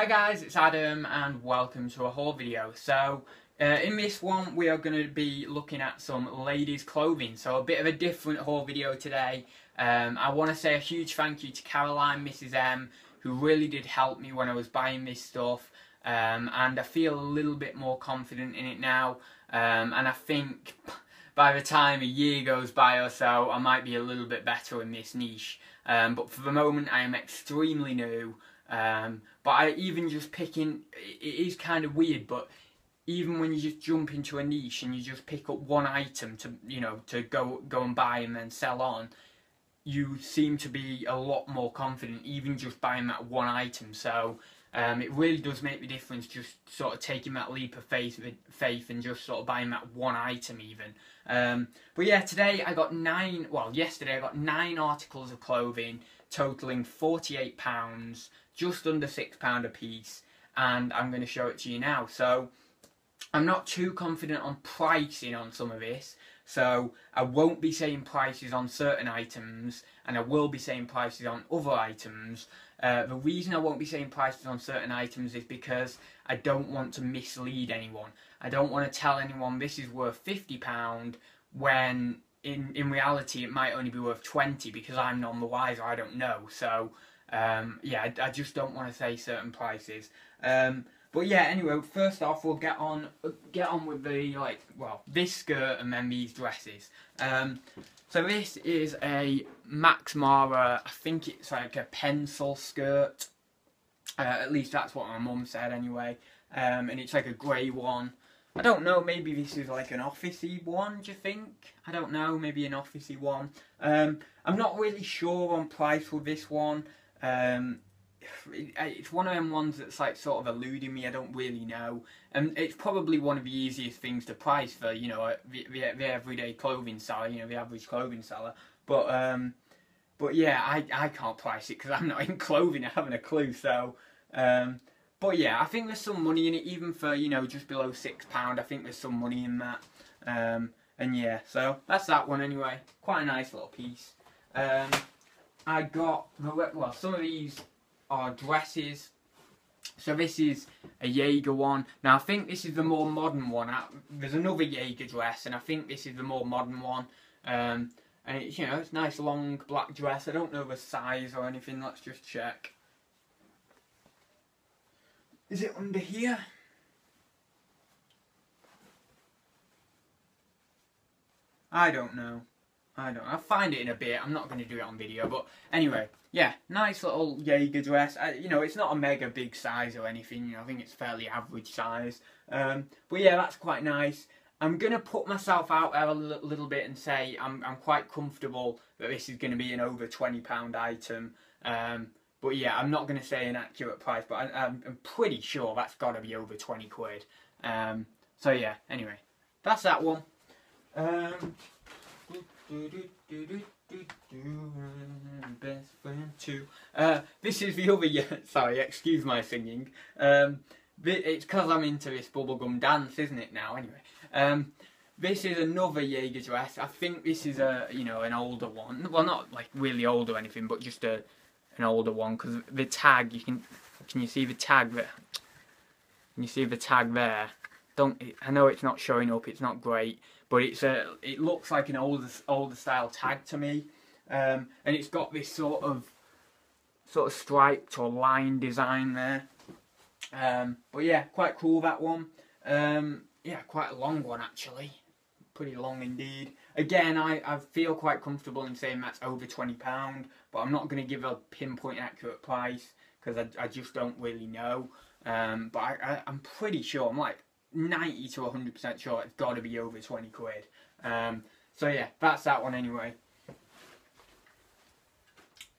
Hi guys, it's Adam and welcome to a haul video. So, uh, in this one we are going to be looking at some ladies clothing, so a bit of a different haul video today. Um, I want to say a huge thank you to Caroline, Mrs M, who really did help me when I was buying this stuff. Um, and I feel a little bit more confident in it now. Um, and I think by the time a year goes by or so, I might be a little bit better in this niche. Um, but for the moment, I am extremely new. Um, but I even just picking, it is kind of weird, but even when you just jump into a niche and you just pick up one item to, you know, to go go and buy and then sell on, you seem to be a lot more confident, even just buying that one item. So um, it really does make the difference just sort of taking that leap of faith, faith and just sort of buying that one item even. Um, but yeah, today I got nine, well yesterday I got nine articles of clothing totaling £48, just under £6 a piece and I'm going to show it to you now. So I'm not too confident on pricing on some of this so I won't be saying prices on certain items and I will be saying prices on other items. Uh, the reason I won't be saying prices on certain items is because I don't want to mislead anyone. I don't want to tell anyone this is worth £50 when in, in reality it might only be worth 20 because I'm none the wiser, I don't know. So um, yeah, I, I, just don't want to say certain prices. Um, but yeah, anyway, first off, we'll get on get on with the like well this skirt and then these dresses. Um, so this is a Max Mara. I think it's like a pencil skirt. Uh, at least that's what my mum said anyway. Um, and it's like a grey one. I don't know, maybe this is like an officey one, do you think? I don't know, maybe an officey one. Um, I'm not really sure on price with this one. Um, it's one of them ones that's like sort of eluding me. I don't really know, and it's probably one of the easiest things to price for you know the, the, the everyday clothing seller, you know the average clothing seller. But um, but yeah, I I can't price it because I'm not in clothing. I haven't a clue. So um, but yeah, I think there's some money in it, even for you know just below six pound. I think there's some money in that. Um, and yeah, so that's that one anyway. Quite a nice little piece. Um, I got well some of these are dresses. So this is a Jaeger one. Now I think this is the more modern one. There's another Jaeger dress, and I think this is the more modern one. Um, and it's you know it's nice long black dress. I don't know the size or anything. Let's just check. Is it under here? I don't know. I don't. I'll find it in a bit. I'm not going to do it on video, but anyway, yeah, nice little Jaeger dress. I, you know, it's not a mega big size or anything. You know, I think it's fairly average size. Um, but yeah, that's quite nice. I'm going to put myself out there a little bit and say I'm, I'm quite comfortable that this is going to be an over £20 item. Um, but yeah, I'm not going to say an accurate price, but I, am pretty sure that's got to be over 20 quid. Um, so yeah, anyway, that's that one. Um, best friend too. Uh, this is the other. yeah, Sorry, excuse my singing. Um, it's because I'm into this bubblegum dance, isn't it? Now, anyway. Um, this is another Jaeger dress. I think this is a you know an older one. Well, not like really old or anything, but just a an older one because the tag you can can you see the tag there? Can you see the tag there? Don't I know it's not showing up. It's not great, but it's a it looks like an older older style tag to me, um, and it's got this sort of sort of striped or line design there. Um, but yeah, quite cool that one. Um, yeah, quite a long one actually. Pretty long indeed. Again, I, I feel quite comfortable in saying that's over £20, but I'm not going to give a pinpoint accurate price because I, I just don't really know. Um, but I, I, I'm pretty sure, I'm like 90 to 100% sure it's got to be over 20 quid. Um, so yeah, that's that one anyway.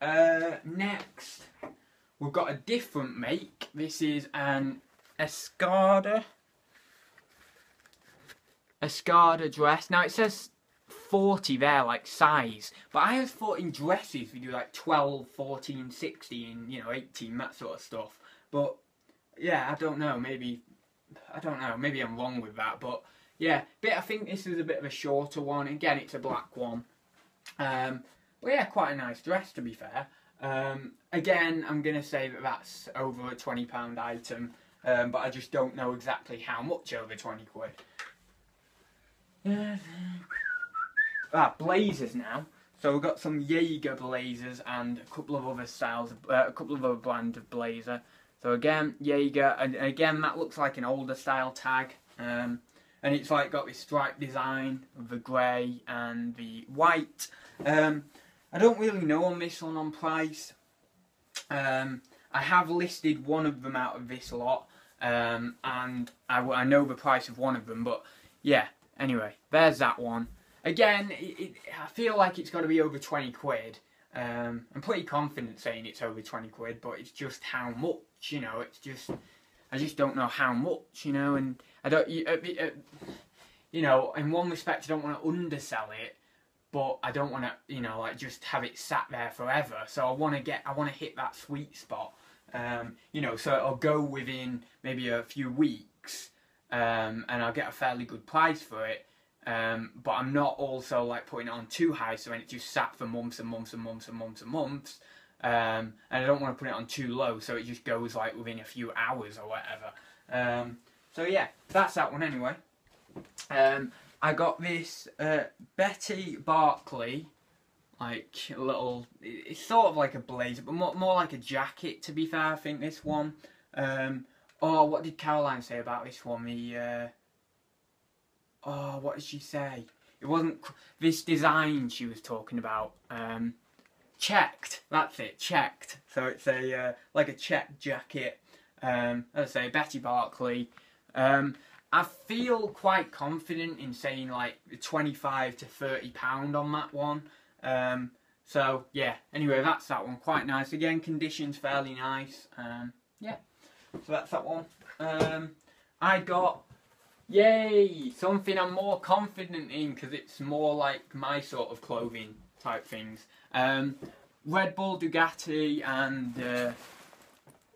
Uh, next, we've got a different make. This is an Escada. Escada dress. Now it says 40 there, like size. But I was thought in dresses we do like 12, 14, 16, you know, 18, that sort of stuff. But yeah, I don't know. Maybe I don't know, maybe I'm wrong with that, but yeah, but I think this is a bit of a shorter one. Again, it's a black one. Um, but yeah, quite a nice dress to be fair. Um, again, I'm going to say that that's over a £20 item, um, but I just don't know exactly how much over 20 quid. Ah, blazers now. So we've got some Jaeger blazers and a couple of other styles, uh, a couple of other brands of blazer. So again, Jaeger, and again that looks like an older style tag. Um, and it's like got this stripe design the grey and the white. Um, I don't really know on this one on price. Um, I have listed one of them out of this lot, um, and I, I, know the price of one of them, but yeah, anyway, there's that one. Again, it, it, I feel like it's got to be over 20 quid. Um, I'm pretty confident saying it's over 20 quid, but it's just how much, you know, it's just, I just don't know how much, you know, and I don't, you, uh, uh, you know, in one respect I don't want to undersell it, but I don't want to, you know, like just have it sat there forever. So I want to get, I want to hit that sweet spot, um, you know, so it'll go within maybe a few weeks, um, and I'll get a fairly good price for it. Um, but I'm not also like putting it on too high, so when it just sat for months and months and months and months and months, um, and I don't want to put it on too low, so it just goes like within a few hours or whatever. Um, so yeah, that's that one anyway. Um, I got this uh, Betty Barclay, like a little, it's sort of like a blazer, but more, more like a jacket to be fair, I think this one. Um, oh, what did Caroline say about this one? The, uh, oh, what did she say? It wasn't, this design she was talking about, um, checked, that's it, checked. So it's a, uh, like a check jacket, um, as I say, Betty Barclay. Um, I feel quite confident in saying like 25 to 30 pound on that one. Um, so yeah, anyway, that's that one. Quite nice. Again, conditions fairly nice. Um, yeah, so that's that one. Um, I got, yay, something I'm more confident in because it's more like my sort of clothing type things. Um, Red Bull, Ducati, and uh,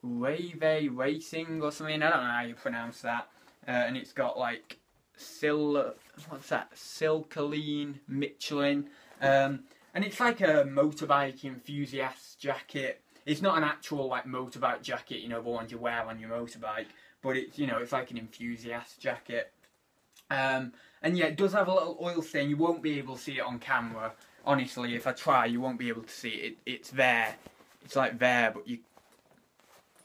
Rave Racing or something. I don't know how you pronounce that uh, and it's got like sil what's that silkaline Michelin um, and it's like a motorbike enthusiast jacket it's not an actual like motorbike jacket you know the ones you wear on your motorbike but it's you know it's like an enthusiast jacket. Um, and yeah it does have a little oil stain. You won't be able to see it on camera honestly. If I try you won't be able to see it, it it's there. It's like there but you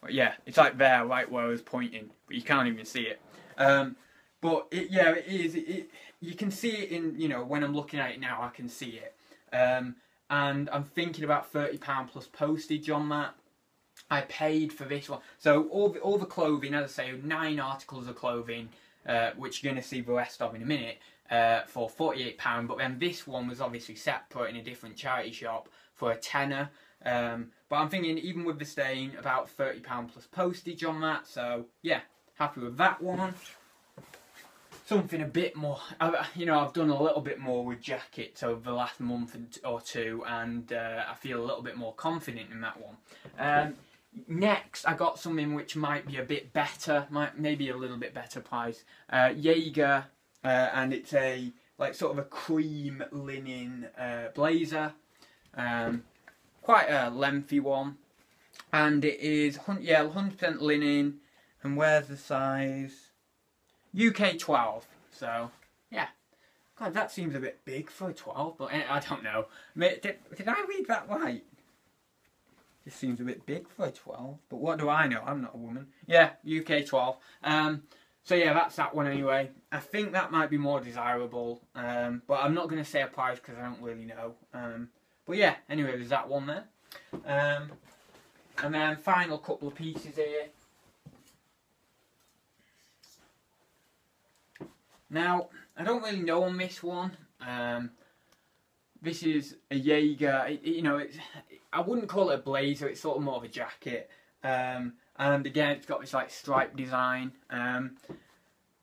But yeah it's like there right where I was pointing but you can't even see it. Um, but it, yeah, it is. It, you can see it in you know when I'm looking at it now, I can see it. Um, and I'm thinking about thirty pound plus postage on that. I paid for this one, so all the, all the clothing, as I say, nine articles of clothing, uh, which you're going to see the rest of in a minute, uh, for forty-eight pound. But then this one was obviously separate in a different charity shop for a tenner. Um, but I'm thinking even with the stain, about thirty pound plus postage on that. So yeah, Happy with that one. Something a bit more, you know, I've done a little bit more with jackets over the last month or two, and uh, I feel a little bit more confident in that one. Um, next, I got something which might be a bit better, might maybe a little bit better price. Uh, Jaeger, uh, and it's a like sort of a cream linen uh, blazer. Um, quite a lengthy one, and it is yeah 100% linen. And where's the size? UK 12. So, yeah. God, that seems a bit big for a 12, but I don't know. Did, did I read that right? This seems a bit big for a 12, but what do I know? I'm not a woman. Yeah, UK 12. Um, so yeah, that's that one anyway. I think that might be more desirable, um, but I'm not going to say a price because I don't really know. Um, but yeah, anyway, there's that one there. Um, and then final couple of pieces here. Now, I don't really know on this one. Um, this is a Jaeger. It, you know, it's, I wouldn't call it a blazer. It's sort of more of a jacket. Um, and again, it's got this like stripe design. Um,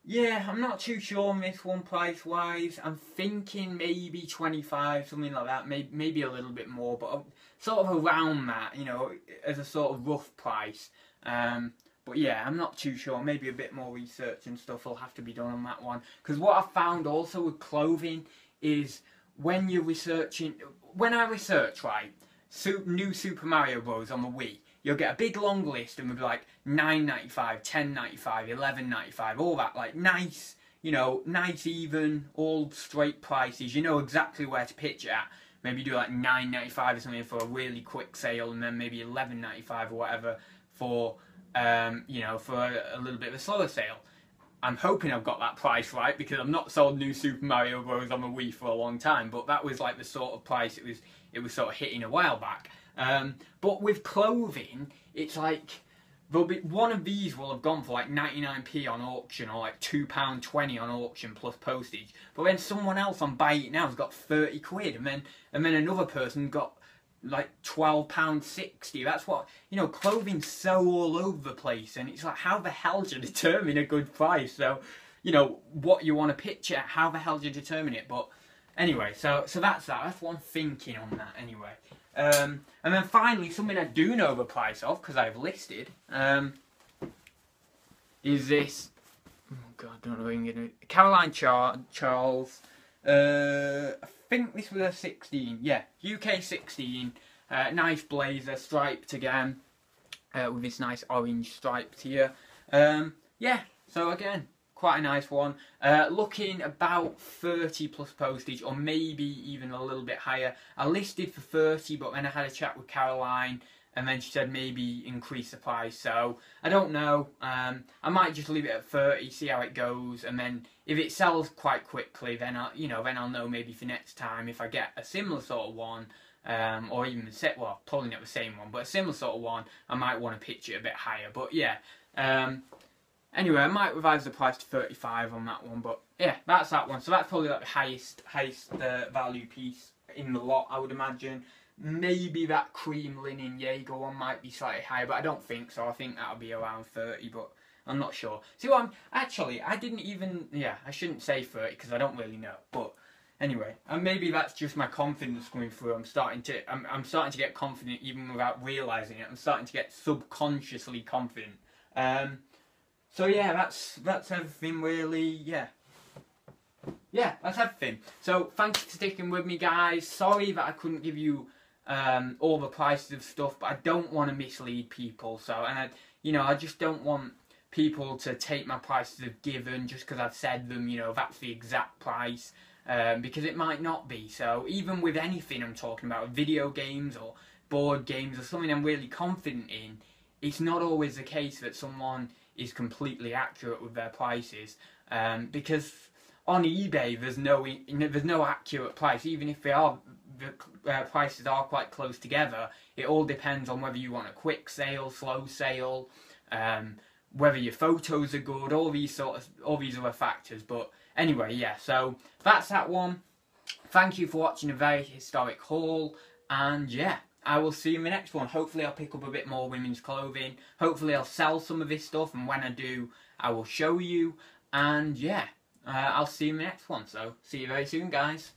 yeah, I'm not too sure on this one price wise. I'm thinking maybe 25, something like that. Maybe maybe a little bit more, but sort of around that. You know, as a sort of rough price. Um, but yeah, I'm not too sure. Maybe a bit more research and stuff will have to be done on that one. Because what I found also with clothing is when you're researching, when I research, right, new Super Mario Bros. on the Wii, you'll get a big long list and it'll be like 9.95, 10.95, 11.95, all that like nice, you know, nice even, all straight prices. You know exactly where to pitch it at. Maybe do like 9.95 or something for a really quick sale, and then maybe 11.95 or whatever for um, you know for a, a little bit of a slower sale. I'm hoping I've got that price right because I've not sold new Super Mario Bros. on the Wii for a long time, but that was like the sort of price it was it was sort of hitting a while back. Um, but with clothing, it's like there'll be one of these will have gone for like 99p on auction or like £2.20 on auction plus postage. But then someone else on buy it now has got 30 quid and then and then another person got like twelve pound sixty. That's what you know. Clothing's so all over the place, and it's like how the hell do you determine a good price? So, you know what you want to picture. How the hell do you determine it? But anyway, so so that's that. That's one thinking on that. Anyway, um, and then finally something I do know the price of because I've listed um, is this. Oh God, don't know. I'm gonna Caroline Char- Charles. Uh, I think this was a 16. Yeah, UK 16. Uh, nice blazer, striped again, uh, with this nice orange striped here. Um, yeah, so again, quite a nice one. Uh, looking about 30 plus postage, or maybe even a little bit higher. I listed for 30, but then I had a chat with Caroline, and then she said maybe increase the price. So I don't know. Um, I might just leave it at 30, see how it goes, and then if it sells quite quickly, then I, you know, then I'll know maybe for next time if I get a similar sort of one. Um, or even the set, well, probably not the same one, but a similar sort of one, I might want to pitch it a bit higher. But yeah, um, anyway, I might revise the price to 35 on that one, but yeah, that's that one. So that's probably like the highest, highest uh, value piece in the lot, I would imagine. Maybe that cream linen Jaeger one might be slightly higher, but I don't think so. I think that'll be around 30, but I'm not sure. See what I'm... Actually, I didn't even... Yeah, I shouldn't say 30 because I don't really know, but... Anyway, and maybe that's just my confidence coming through. I'm starting to, I'm, I'm starting to get confident even without realizing it. I'm starting to get subconsciously confident. Um, so yeah, that's that's everything really. Yeah, yeah, that's everything. So thanks for sticking with me, guys. Sorry that I couldn't give you um, all the prices of stuff, but I don't want to mislead people. So, and I, you know, I just don't want people to take my prices as given just because I've said them. You know, that's the exact price. Um, because it might not be. So even with anything I'm talking about, video games or board games or something I'm really confident in, it's not always the case that someone is completely accurate with their prices. Um, because on eBay, there's no there's no accurate price, even if they are the uh, prices are quite close together. It all depends on whether you want a quick sale, slow sale, um, whether your photos are good, all these sort of all these other factors. But anyway, yeah. So that's that one. Thank you for watching a very historic haul, and yeah. I will see you in the next one. Hopefully I'll pick up a bit more women's clothing. Hopefully I'll sell some of this stuff and when I do, I will show you. And yeah, uh, I'll see you in the next one. So see you very soon, guys.